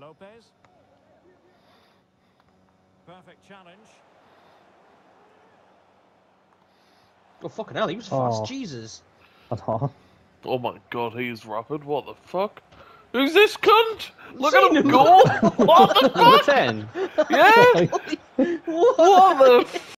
Lopez. Perfect challenge. Oh fucking hell, he was fast. Oh. Jesus. Oh my god, he's rapid. What the fuck? Who's this cunt? Look at him him. go! What the fuck? 10. Yeah? What the